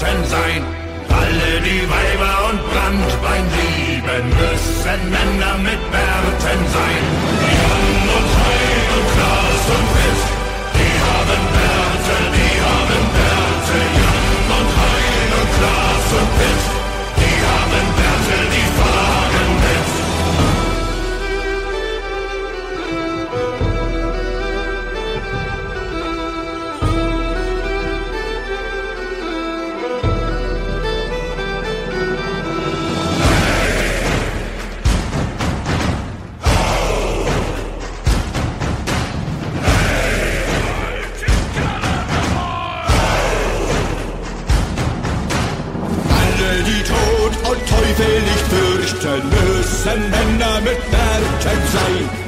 Bärten sein. Alle die Weiber und Brandbein lieben, müssen Männer mit Bärten sein. Jan und Hein und Klaas und Fritz, die haben Bärte, die haben Bärte. Jan und Hein und Klaas und Fritz, die Tod und Teufel nicht fürchten, müssen Männer mit Bärten sein.